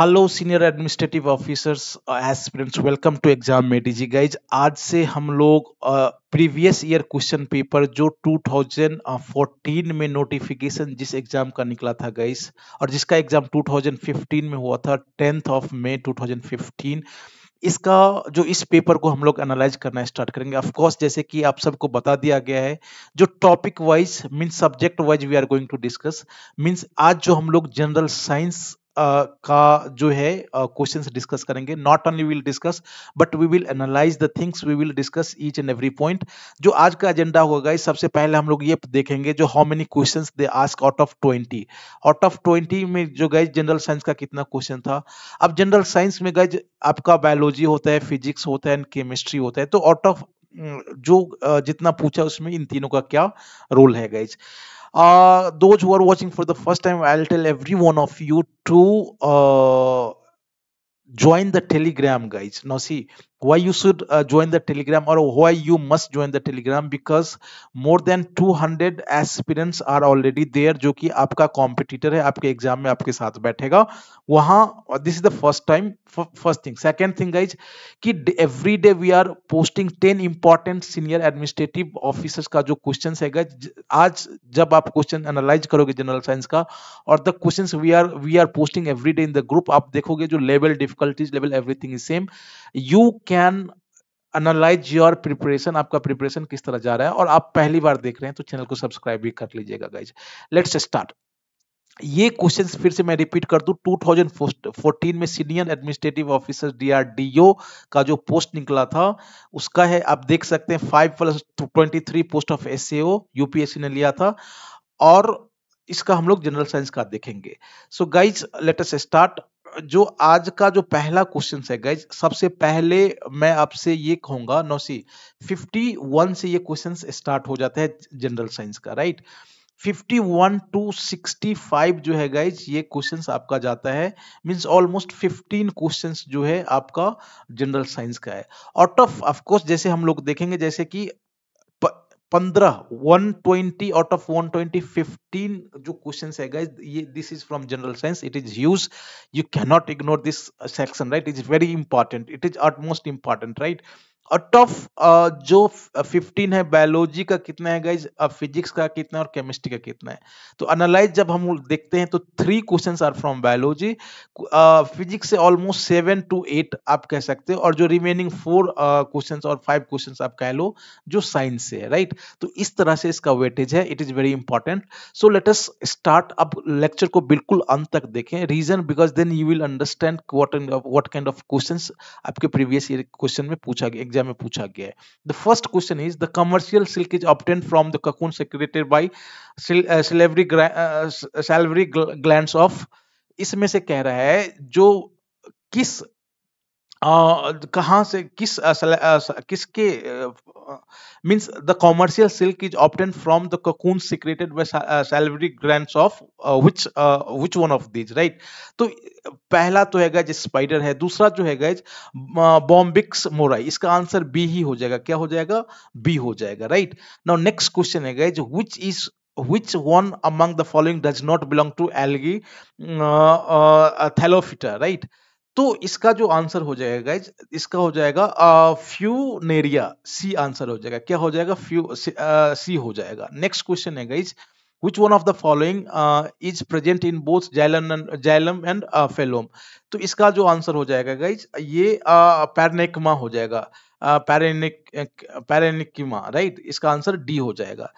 Hello senior administrative officers aspirants welcome to exam मेडीजी guys आज से हम लोग प्रीवियस ईयर क्वेश्चन पेपर जो 2014 में नोटिफिकेशन जिस एग्ज़ाम का निकला था गाइज़ और जिसका एग्ज़ाम 2015 में हुआ था टेंथ ऑफ़ मई 2015 इसका जो इस पेपर को हम लोग एनालाइज करना स्टार्ट करेंगे। ऑफ़ कोर्स जैसे कि आप सबको बता दिया गया है, जो topic wise means subject wise we are going to discuss means आज जो हम लोग जनरल साइंस का जो है क्वेश्चंस uh, डिस्कस करेंगे। Not only will discuss but we will analyse the things we will discuss each and every point जो आज का एजेंडा होगा सबसे पहले हम लोग ये देखेंगे जो how many questions they ask out of 20 out of 20 में जो गाइज़ जनरल साइंस का कितना क्वेश्चन था? अब जनरल साइंस में गाइज़ आपका बायोलॉजी होता है फिजिक्स होता है एंड केमिस्ट्री होता है। तो आउट ऑफ़ जो जितना पूछा उसमें इन तीनों का क्या रोल है guys uh, those who are watching for the first time i'll tell every one of you to uh, join the telegram guys. Now see why you should uh, join the telegram or why you must join the telegram? Because more than 200 aspirants are already there जो कि आपका competitor है आपके exam में आपके साथ बैठेगा। वहाँ this is the first time first thing second thing guys कि every day we are posting ten important senior administrative officers का जो क्वेश्चन है गाइज़ आज जब आप क्वेश्चन एनालाइज करोगे जनरल साइंस का और the question we are we are posting every day in the group आप देखोगे जो level difficulties level everything is same you can analyse your preparation आपका प्रिपरेशन किस तरह जा रहा है, और आप पहली बार देख रहे हैं तो चैनल को सब्सक्राइब भी कर लीजिएगा गाइज़ लेट्स स्टार्ट ये क्वेश्चन फिर से मैं रिपीट कर दूँ. 2014 में सीनियर एडमिनिस्ट्रेटिव ऑफिसर डीआरडीओ का जो पोस्ट निकला था, उसका है, आप देख सकते हैं five plus twenty post of S UPSC ने लिया था, और इसका हम लोग जनरल साइंस का देखेंगे. So guys let us start जो आज का जो पहला क्वेश्चन है गाइज़ सबसे पहले मैं आपसे ये कहूँगा नौसी 51 से ये क्वेश्चन स्टार्ट हो जाता है जनरल साइंस का राइट 51 टू 65 जो है गाइज़ ये क्वेश्चंस आपका जाता है मींस ऑलमोस्ट 15 क्वेश्चंस जो है आपका जनरल साइंस का है। आउट ऑफ़ ऑफ़ कोर्स जैसे हम लोग देखेंगे, जैसे कि पंद्रह one twenty out of one twenty fifteen जो क्वेश्चन है गाइज़ ये this is from general science it is use you cannot ignore this section right it is very important it is at most important right out of uh, जो 15 है biology का कितना है guys physics का कितना है और केमिस्ट्री का कितना है? तो एनालाइज जब हम देखते हैं तो three questions are from biology physics से ऑलमोस्ट सेवन टू एट आप कह सकते हो और जो रिमेनिंग फोर क्वेश्चंस और फाइव क्वेश्चंस आप कह लो जो साइंस से है राइट तो इस तरह से इसका वेटेज है. It is very important so let us start अब लेक्चर को बिल्कुल अंत तक देखें. Reason because then you will understand what kind of question आपके प्रीवियस ईयर क्वेश्चन में पूछा गया. एग्ज़ाम में पूछा गया है। The first question is the commercial silk is obtained from the cocoon secreted by salivary salary gland of इसमें से कह रहा है, जो किस कहाँ से किस किसके means the commercial silk is obtained from the cocoon secreted by salary glands of which which one of these, right? तो पहला तो है जिस स्पाइडर है, दूसरा जो है बॉम्बिक्स मोराई, इसका आंसर बी ही हो जाएगा, क्या हो जाएगा? बी हो जाएगा, राइट? नाउ नेक्स्ट क्वेश्चन है guys which is, which one among the following does not belong to algae thallophyta right? तो इसका जो आंसर हो जाएगा गाइज़ इसका हो जाएगा फ्यूनेरिया सी आंसर हो जाएगा। क्या हो जाएगा? फ्यू सी हो जाएगा। नेक्स्ट क्वेश्चन है guys which one of the following uh, is present in both xylem and xylem and uh, phloem तो इसका जो आंसर हो जाएगा गाइज़ ये पैरनेकमा uh, हो जाएगा। पैरेनिक पैरेनिकमा राइट इसका आंसर डी हो जाएगा।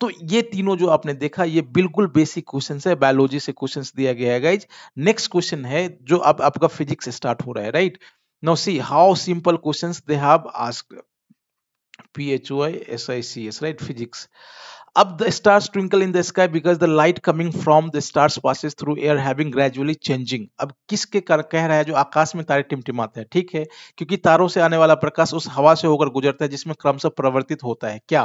तो ये तीनों जो आपने देखा, ये बिल्कुल बेसिक क्वेश्चन है बायोलॉजी से क्वेश्चन दिया गया है गाइज़ नेक्स्ट क्वेश्चन है, जो अब आपका फिजिक्स स्टार्ट हो रहा है right now see how simple questions they have asked P H Y S I C S right physics अब the stars twinkle in the sky because the light coming from the stars passes through air having gradually changing अब किसके कर, कह रहा है जो आकाश में तारे टिमटिमाते हैं? ठीक है, क्योंकि तारों से आने वाला प्रकाश उस हवा से होकर गुजरता है जिसमें क्रमशः परिवर्तित होता है। क्या?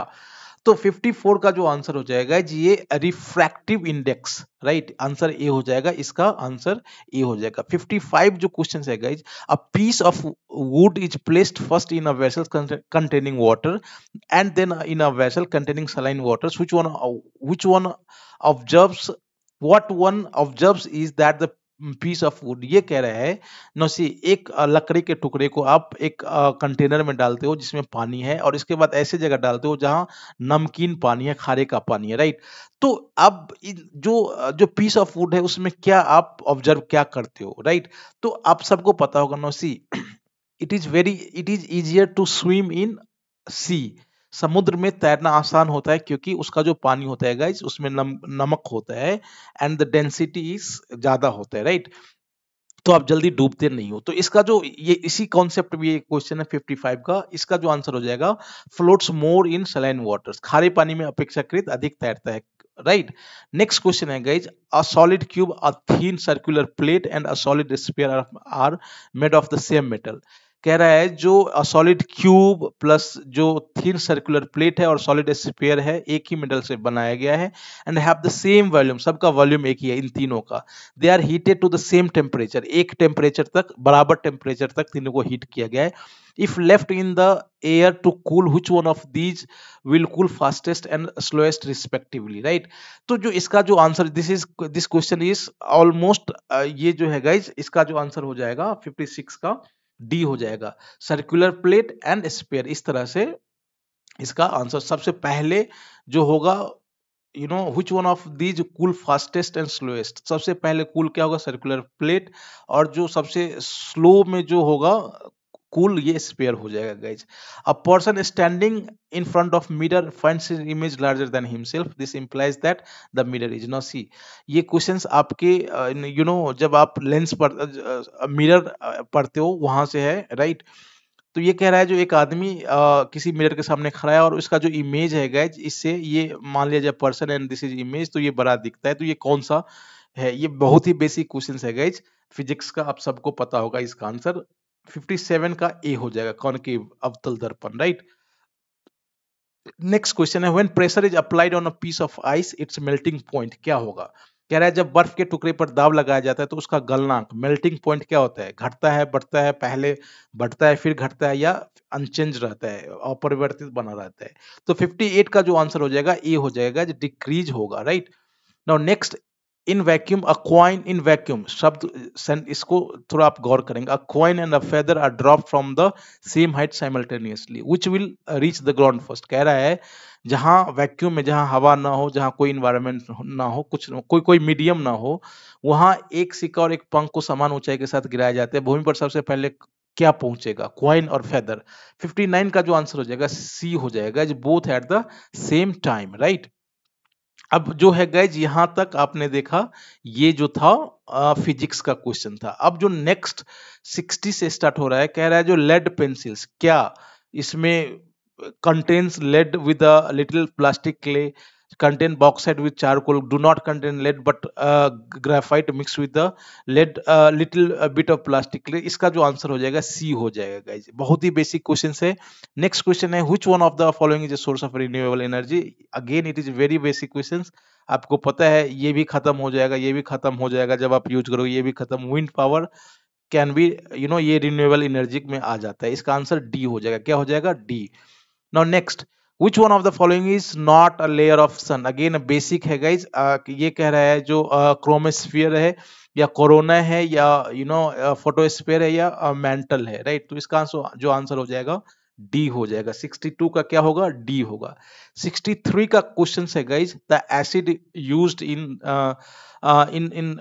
तो 54 का जो आंसर हो जाएगा, जी, ये refractive index right answer A हो जाएगा, इसका आंसर ए हो जाएगा। 55 जो क्वेश्चन है guys a piece of wood is placed first in a vessel containing water and then in a vessel containing saline water which one which one observes what one observes is that the piece of wood ये कह रहा है नौसी एक लकड़ी के टुकड़े को आप एक कंटेनर में डालते हो जिसमें पानी है और इसके बाद ऐसे जगह डालते हो जहाँ नमकीन पानी है, खारे का पानी है राइट तो अब जो जो पीस ऑफ़ वुड है उसमें क्या आप ऑब्ज़र्व क्या करते हो राइट तो आप सबको पता होगा Nausi it is very it is easier to swim in sea समुद्र में तैरना आसान होता है क्योंकि उसका जो पानी होता है गाइज़ उसमें नम, नमक होता है एंड द डेंसिटी इज़ ज़्यादा होता है राइट तो आप जल्दी डूबते नहीं हो। तो इसका जो ये इसी कॉन्सेप्ट में ये क्वेश्चन है 55 का इसका जो आंसर हो जाएगा floats more in saline waters खारे पानी में अपेक्षाकृत अधिक तैरता है राइट नेक्स्ट क्वेश्चन है guys a solid cube a thin circular plate and a solid sphere are made of the same metal कह रहा है, जो सॉलिड क्यूब प्लस जो थीन सर्कुलर प्लेट है और सॉलिड स्पेयर है, एक ही मेटल से बनाया गया है and have the same volume सबका वॉल्यूम एक ही है इन तीनों का। They are heated to the same temperature एक टेम्परेचर तक, बराबर टेम्परेचर तक तीनों को हीट किया गया है। If left in the air to cool, which one of these will cool fastest and slowest respectively, right? तो जो इसका जो answer this is this question is almost ये जो है गाइज़ इसका जो आंसर हो जाएगा 56 का। डी हो जाएगा। सर्कुलर प्लेट एंड स्पेयर इस तरह से इसका आंसर सबसे पहले जो होगा you know which one of these cool fastest and slowest सबसे पहले कूल cool क्या होगा? सर्कुलर प्लेट और जो सबसे स्लो में जो होगा कूल ये स्पेयर हो जाएगा guys a person standing in front of mirror finds image larger than himself this implies that the mirror is not see ये क्वेश्चंस आपके यू नो जब आप लेंस पर मिरर पढ़ते हो, वहाँ से है राइट तो ये कह रहा है जो एक आदमी किसी मिरर के सामने खड़ा है और उसका जो इमेज है गैज इससे ये मान लिया जाए person and this is image तो ये बड़ा दिखता है। तो ये कौन सा है? ये बहुत ही बेसिक क्वेश्चन है गैज फिजिक्स का आप सबको पता होगा इसका आंसर 57 का ए हो जाएगा कॉनकेव अवतल दर्पण राइट नेक्स्ट क्वेश्चन है when pressure is applied on a piece of ice its melting point क्या होगा? कह रहा है, जब बर्फ़ के टुकड़े पर दाब लगाया जाता है तो उसका गलनांक मेल्टिंग पॉइंट क्या होता है? घटता है, बढ़ता है, पहले बढ़ता है, फिर घटता है, या अनचेंज रहता है, अपरिवर्तित बना रहता है? तो 58 का जो आंसर हो जाएगा ए हो जाएगा, जो डिक्रीज होगा right now next in vacuum a coin in vacuum शब्द इसको थोड़ा आप गौर करेंगे। A coin and a feather are drop from the same height simultaneously which will reach the ground first कह रहा है, जहाँ वैक्यूम में जहाँ हवा ना हो, जहाँ कोई इन्वायरमेंट ना हो, कुछ कोई कोई मीडियम ना हो, वहाँ एक सिक्का और एक पंख को समान ऊंचाई के साथ गिराया जाता है। भूमि पर सबसे पहले क्या पहुंचेगा? क्वाइन और फेदर 59 का जो आंसर हो जाएगा सी हो जाएगा both at the same time right अब जो है गैज यहाँ तक आपने देखा, ये जो था फिजिक्स का क्वेश्चन था। अब जो नेक्स्ट 60 से स्टार्ट हो रहा है, कह रहा है जो लेड पेंसिल्स क्या इसमें contains lead with a little plastic clay contain bauxite with charcoal do not contain lead but uh, graphite mixed with the lead uh, little uh, bit of plastic इसका जो आंसर हो जाएगा C हो जाएगा guys बहुत ही basic question है next question है which one of the following is a source of renewable energy again it is very basic questions आपको पता है ये भी खत्म हो जाएगा ये भी खत्म हो जाएगा जब आप यूज़ करोगे ये भी खत्म wind power can be you know ये रिन्यूएबल एनर्जी में आ जाता है इसका आंसर डी हो जाएगा क्या हो जाएगा D now next which one of the following is not a layer of sun again basic है गाइज़ uh, ये कह रहा है जो क्रोमोस्फियर uh, है या कोरोना है या यू नो फोटोस्फियर है या मेंटल uh, है राइट right? तो इसका जो आंसर हो जाएगा डी हो जाएगा। 62 का क्या होगा? डी होगा। 63 का क्वेश्चन है guys the acid used in in in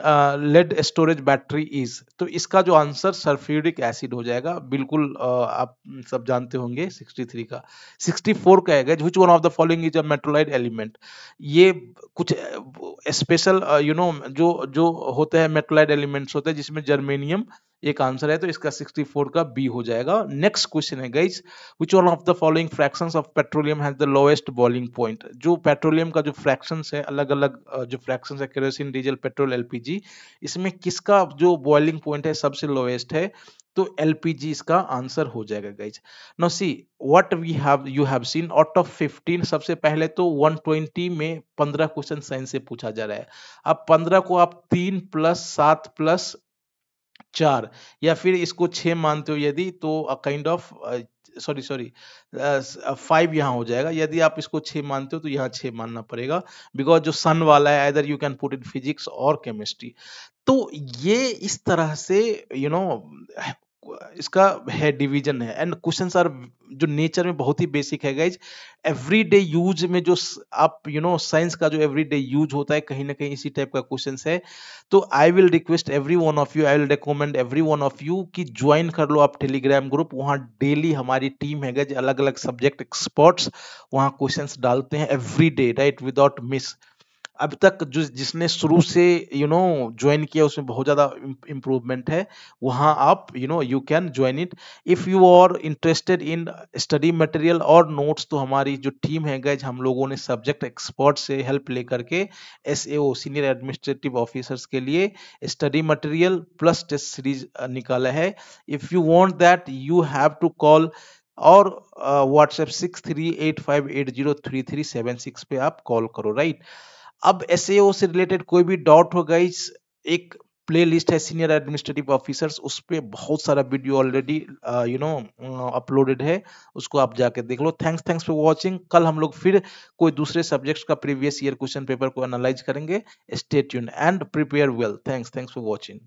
lead storage battery is तो इसका जो आंसर सल्फ्यूरिक एसिड हो जाएगा। बिल्कुल uh, आप सब जानते होंगे 63 का। 64 का है guys which one of the following is a metalloid element ये कुछ स्पेशल यू नो जो जो होते हैं मेट्रोलाइड एलिमेंट्स होते हैं जिसमें जर्मेनियम एक आंसर है तो इसका 64 का बी हो जाएगा। नेक्स्ट क्वेश्चन है guys which one of the following fractions of petroleum has the lowest boiling point जो पेट्रोलियम का जो फ्रैक्शंस है अलग अलग जो फ्रैक्शंस है केरोसिन डीजल पेट्रोल एलपीजी इसमें किसका जो बॉइलिंग पॉइंट है सबसे लोएस्ट है? तो एलपीजी इसका आंसर हो जाएगा guys no see what we have you have seen out of 15 सबसे पहले तो 120 में 15 क्वेश्चन साइंस से पूछा जा रहा है। अब 15 को आप 3 प्लस 7 प्लस चार या फिर इसको छः मानते हो यदि तो kind of sorry sorry five यहाँ हो जाएगा। यदि आप इसको छः मानते हो तो यहाँ छः मानना पड़ेगा। बिकॉज़ जो सन वाला है either you can put in physics और केमिस्ट्री तो ये इस तरह से यू you नो know, इसका है डिवीज़न है। एंड क्वेश्चन आर जो नेचर में बहुत ही बेसिक है गाइज़ एवरीडे यूज़ में जो आप यू नो साइंस का जो एवरीडे यूज़ होता है, कहीं ना कहीं इसी टाइप का क्वेश्चन है। तो I will request every one of you I will recommend every one of you कि ज्वाइन कर लो आप टेलीग्राम ग्रुप वहाँ डेली हमारी टीम है गाइज़ अलग अलग सब्जेक्ट एक्सपर्ट्स वहाँ क्वेश्चन डालते हैं every day right without miss अब तक जो जिसने शुरू से यू नो ज्वाइन किया, उसमें बहुत ज़्यादा इम्प्रूवमेंट है, वहाँ आप you know you can join it if you are interested in study material और नोट्स तो हमारी जो टीम है गैज हम लोगों ने सब्जेक्ट एक्सपर्ट से हेल्प लेकर के S A O senior administrative officers के लिए study material plus test series निकाला है if you want that you have to call और WhatsApp six three eight five eight zero three three seven six पे आप call करो right right? अब S से रिलेटेड कोई भी डाउट हो गई एक प्ले लिस्ट है सीनियर एडमिनिस्ट्रेटिव ऑफिसर्स उस पर बहुत सारा video already you know uploaded है, उसको आप जाके देख लो। थैंक्स थैंक्स फॉर वॉचिंग कल हम लोग फिर कोई दूसरे सब्जेक्ट का प्रीवियस ईयर क्वेश्चन पेपर को एनालाइज करेंगे। State and prepare well thanks thanks for watching